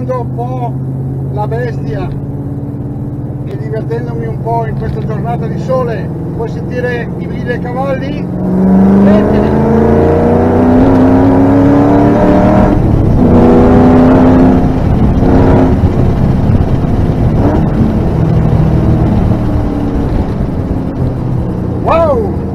sfogando un po' la bestia e divertendomi un po' in questa giornata di sole puoi sentire i mille cavalli? Mettili. Wow!